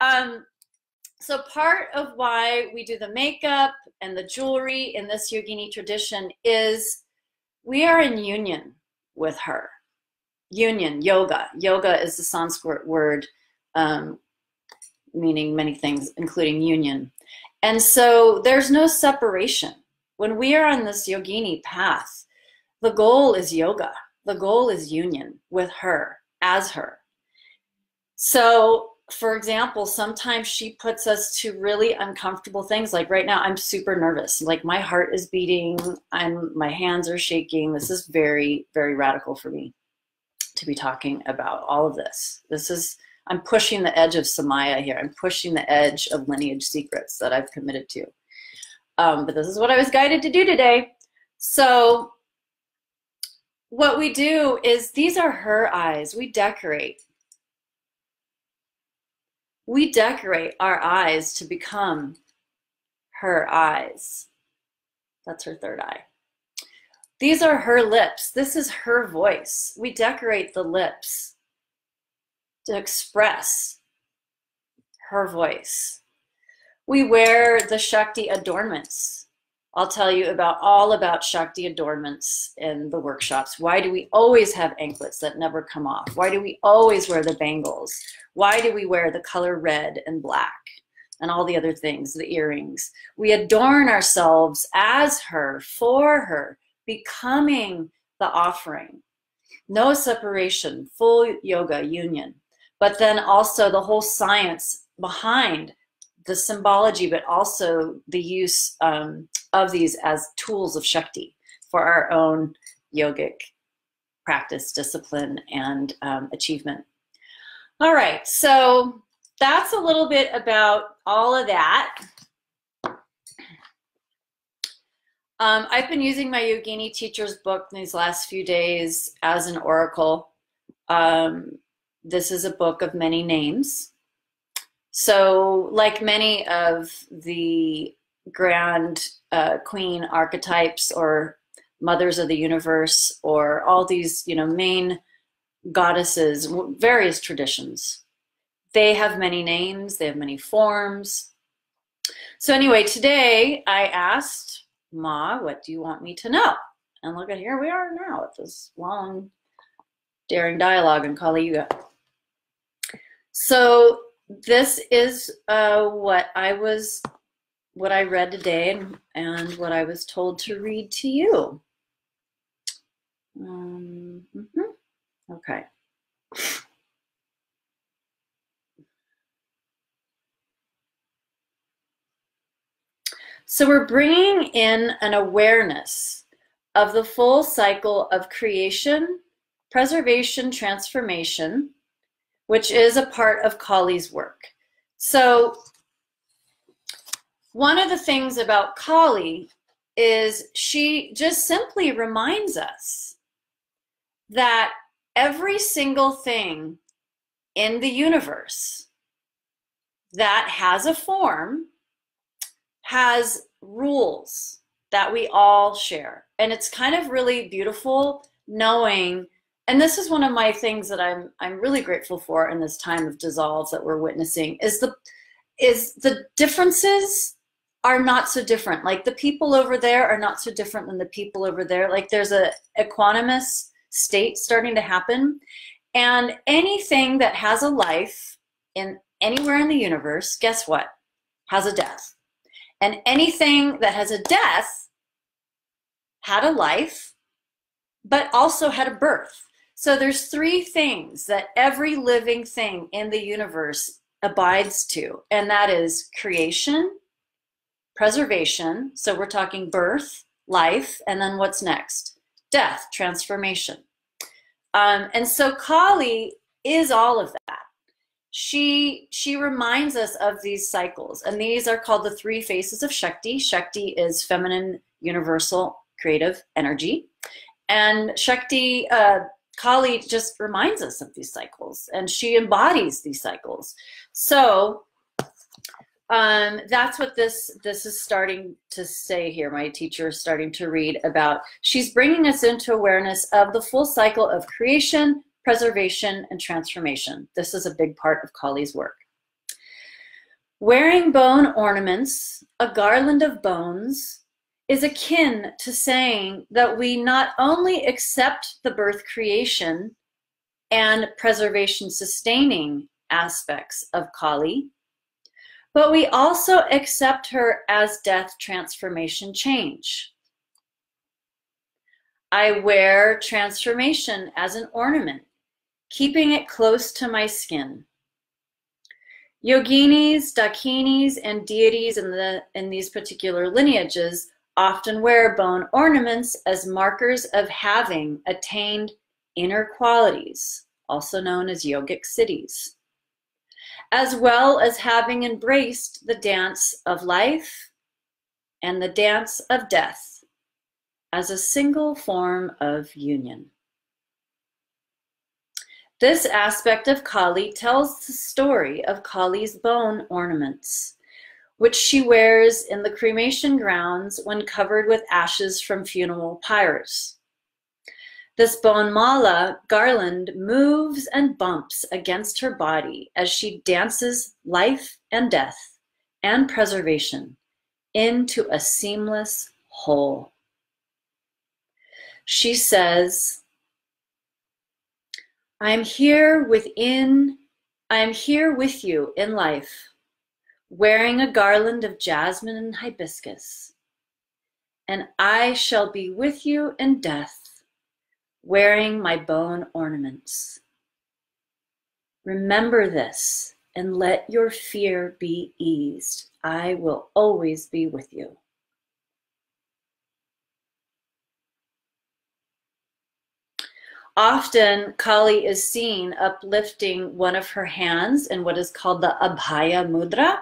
um, so part of why we do the makeup and the jewelry in this yogini tradition is we are in union with her. Union, yoga. Yoga is the Sanskrit word um, meaning many things, including union. And so there's no separation. When we are on this yogini path, the goal is yoga. The goal is union with her, as her. So, for example, sometimes she puts us to really uncomfortable things. Like right now, I'm super nervous. Like my heart is beating, I'm my hands are shaking. This is very, very radical for me to be talking about all of this. This is I'm pushing the edge of Samaya here. I'm pushing the edge of lineage secrets that I've committed to. Um, but this is what I was guided to do today. So what we do is these are her eyes. We decorate. We decorate our eyes to become her eyes. That's her third eye. These are her lips. This is her voice. We decorate the lips to express her voice. We wear the Shakti adornments. I'll tell you about all about Shakti adornments in the workshops. Why do we always have anklets that never come off? Why do we always wear the bangles? Why do we wear the color red and black and all the other things, the earrings? We adorn ourselves as her, for her, becoming the offering. No separation, full yoga, union but then also the whole science behind the symbology, but also the use um, of these as tools of Shakti for our own yogic practice, discipline, and um, achievement. All right, so that's a little bit about all of that. Um, I've been using my Yogini teacher's book these last few days as an oracle. Um, this is a book of many names. So, like many of the grand uh, queen archetypes or mothers of the universe or all these, you know, main goddesses, various traditions, they have many names, they have many forms. So, anyway, today I asked Ma, what do you want me to know? And look at here we are now at this long, daring dialogue in Kali Yuga. So this is uh, what I was, what I read today and, and what I was told to read to you. Um, mm -hmm. Okay. So we're bringing in an awareness of the full cycle of creation, preservation, transformation, which is a part of Kali's work. So one of the things about Kali is she just simply reminds us that every single thing in the universe that has a form has rules that we all share. And it's kind of really beautiful knowing and this is one of my things that I'm I'm really grateful for in this time of dissolves that we're witnessing is the is the differences are not so different. Like the people over there are not so different than the people over there. Like there's a equanimous state starting to happen. And anything that has a life in anywhere in the universe, guess what? Has a death. And anything that has a death had a life, but also had a birth. So there's three things that every living thing in the universe abides to, and that is creation, preservation. So we're talking birth, life, and then what's next? Death, transformation. Um, and so Kali is all of that. She she reminds us of these cycles, and these are called the three faces of Shakti. Shakti is feminine, universal, creative energy, and Shakti. Uh, Kali just reminds us of these cycles and she embodies these cycles. So um, that's what this this is starting to say here. My teacher is starting to read about. She's bringing us into awareness of the full cycle of creation, preservation, and transformation. This is a big part of Kali's work. Wearing bone ornaments, a garland of bones, is akin to saying that we not only accept the birth creation and preservation sustaining aspects of Kali, but we also accept her as death transformation change. I wear transformation as an ornament, keeping it close to my skin. Yoginis, Dakinis, and deities in, the, in these particular lineages often wear bone ornaments as markers of having attained inner qualities, also known as yogic siddhis, as well as having embraced the dance of life and the dance of death as a single form of union. This aspect of Kali tells the story of Kali's bone ornaments, which she wears in the cremation grounds when covered with ashes from funeral pyres. This bone mala garland moves and bumps against her body as she dances life and death and preservation into a seamless whole. She says, I am here within, I am here with you in life, wearing a garland of jasmine and hibiscus. And I shall be with you in death, wearing my bone ornaments. Remember this and let your fear be eased. I will always be with you. Often, Kali is seen uplifting one of her hands in what is called the Abhaya Mudra.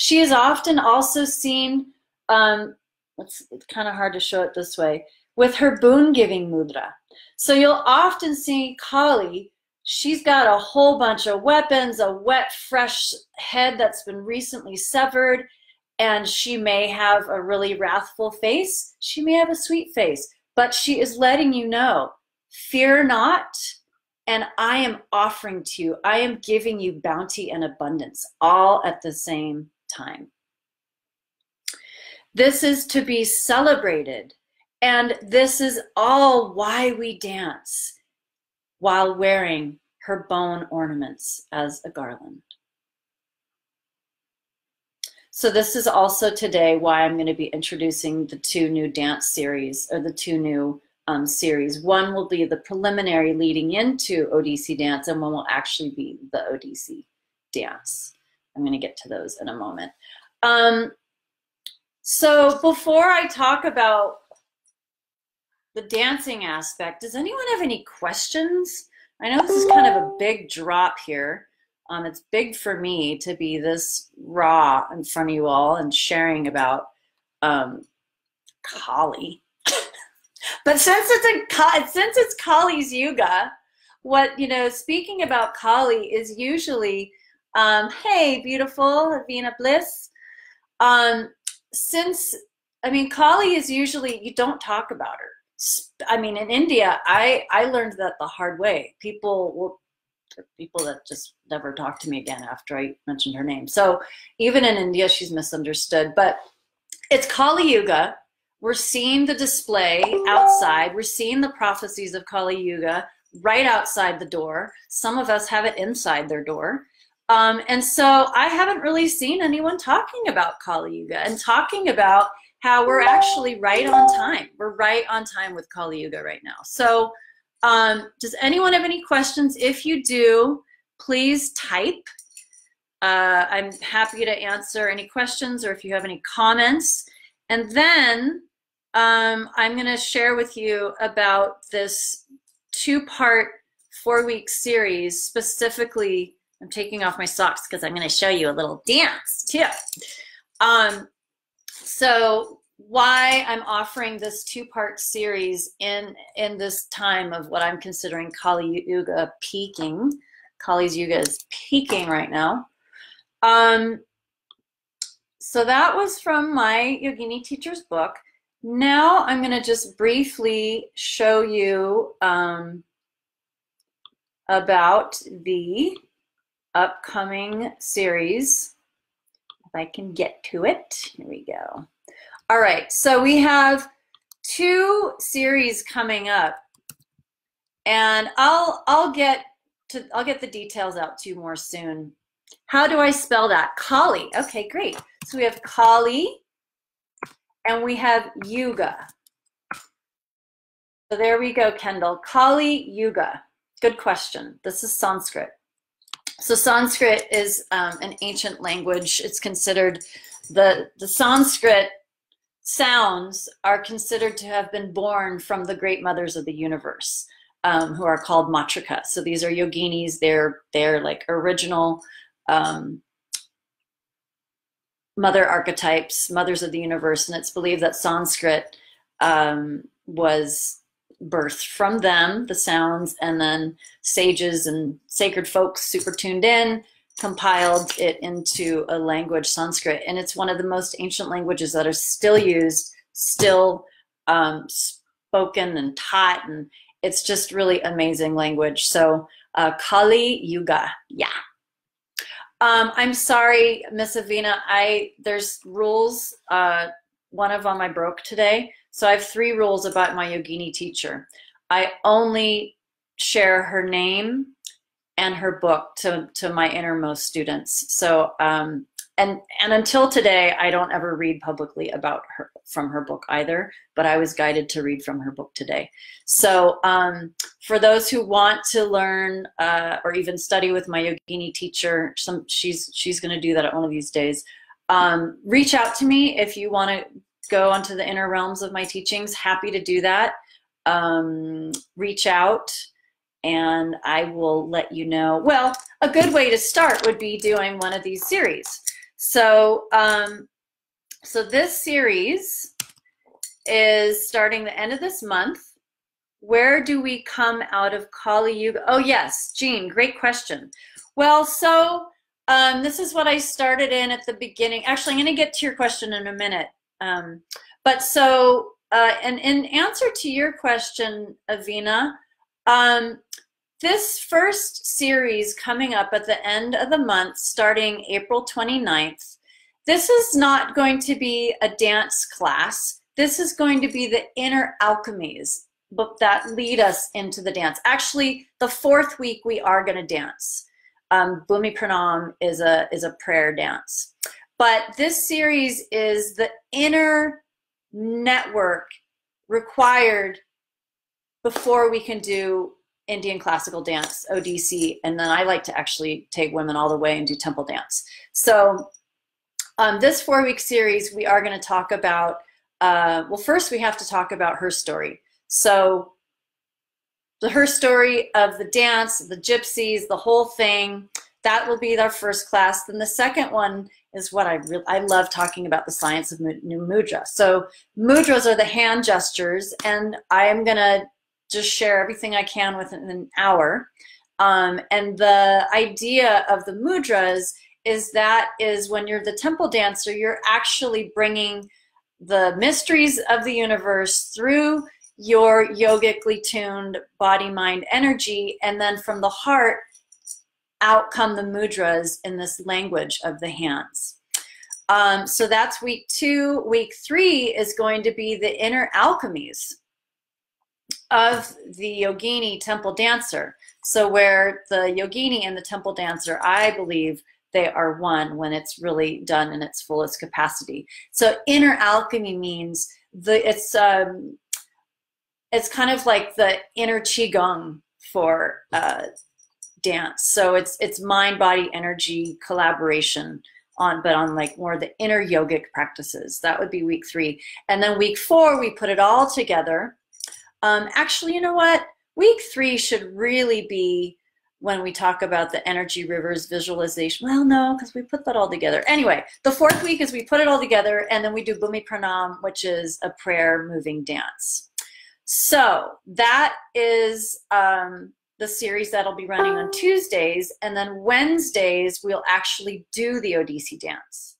She is often also seen, um, it's, it's kind of hard to show it this way, with her boon giving mudra. So you'll often see Kali, she's got a whole bunch of weapons, a wet, fresh head that's been recently severed, and she may have a really wrathful face. She may have a sweet face, but she is letting you know Fear not, and I am offering to you, I am giving you bounty and abundance all at the same time. This is to be celebrated, and this is all why we dance while wearing her bone ornaments as a garland. So this is also today why I'm going to be introducing the two new dance series or the two new um, series. One will be the preliminary leading into Odissi dance, and one will actually be the Odissi dance. I'm going to get to those in a moment. Um, so before I talk about the dancing aspect, does anyone have any questions? I know this is kind of a big drop here. Um, it's big for me to be this raw in front of you all and sharing about um, Kali. But since it's a since it's Kali's Yuga, what you know, speaking about Kali is usually, um, hey, beautiful Havina Bliss. Um, since I mean, Kali is usually you don't talk about her. I mean, in India, I I learned that the hard way. People will people that just never talk to me again after I mentioned her name. So even in India, she's misunderstood. But it's Kali Yuga, we're seeing the display outside. We're seeing the prophecies of Kali Yuga right outside the door. Some of us have it inside their door. Um, and so I haven't really seen anyone talking about Kali Yuga and talking about how we're actually right on time. We're right on time with Kali Yuga right now. So um, does anyone have any questions? If you do, please type. Uh, I'm happy to answer any questions or if you have any comments. And then um, I'm going to share with you about this two-part four-week series. Specifically, I'm taking off my socks because I'm going to show you a little dance too. Um, so why I'm offering this two-part series in in this time of what I'm considering Kali Yuga peaking. Kali's Yuga is peaking right now. Um, so that was from my Yogini teacher's book. Now I'm going to just briefly show you um, about the upcoming series. If I can get to it, here we go. All right, so we have two series coming up, and I'll I'll get to I'll get the details out to you more soon. How do I spell that? Kali. Okay, great. So we have Kali, and we have Yuga. So there we go, Kendall. Kali Yuga. Good question. This is Sanskrit. So Sanskrit is um, an ancient language. It's considered the the Sanskrit sounds are considered to have been born from the great mothers of the universe, um, who are called matrika. So these are yoginis. They're they're like original um, mother archetypes, mothers of the universe, and it's believed that Sanskrit um, was birthed from them, the sounds, and then sages and sacred folks super tuned in, compiled it into a language, Sanskrit. And it's one of the most ancient languages that are still used, still um, spoken and taught. And it's just really amazing language. So uh, Kali Yuga, yeah. Um, I'm sorry, Miss Avina. I there's rules. Uh, one of them I broke today. So I have three rules about my yogini teacher. I only share her name and her book to, to my innermost students. So, um, and, and until today, I don't ever read publicly about her from her book either, but I was guided to read from her book today. So um, for those who want to learn uh, or even study with my yogini teacher, some, she's, she's gonna do that at one of these days. Um, reach out to me if you wanna go onto the inner realms of my teachings, happy to do that. Um, reach out and I will let you know. Well, a good way to start would be doing one of these series. So, um, so this series is starting the end of this month. Where do we come out of Kali Yuga? Oh yes, Jean, great question. Well, so um, this is what I started in at the beginning. Actually, I'm going to get to your question in a minute. Um, but so, uh, and in answer to your question, Avina, um, this first series coming up at the end of the month, starting April 29th, this is not going to be a dance class. This is going to be the inner alchemies that lead us into the dance. Actually, the fourth week we are going to dance. Um, Bhumi Pranam is a is a prayer dance. But this series is the inner network required before we can do Indian classical dance, Odissi, and then I like to actually take women all the way and do temple dance. So um, this four-week series, we are going to talk about, uh, well, first we have to talk about her story. So the her story of the dance, the gypsies, the whole thing, that will be our first class. Then the second one is what I really I love talking about the science of new mudra. So mudras are the hand gestures, and I am gonna just share everything I can within an hour. Um, and the idea of the mudras is that is when you're the temple dancer, you're actually bringing the mysteries of the universe through your yogically tuned body mind energy and then from the heart out come the mudras in this language of the hands. Um, so that's week two. Week three is going to be the inner alchemies of the yogini temple dancer. So where the yogini and the temple dancer, I believe they are one when it's really done in its fullest capacity. So inner alchemy means the it's um, it's kind of like the inner qigong for uh, dance. So it's it's mind body energy collaboration on but on like more the inner yogic practices. That would be week three, and then week four we put it all together. Um, actually, you know what? Week three should really be when we talk about the energy rivers visualization. Well, no, because we put that all together. Anyway, the fourth week is we put it all together, and then we do Bhumi Pranam, which is a prayer moving dance. So that is um, the series that'll be running on Tuesdays, and then Wednesdays we'll actually do the Odissi dance.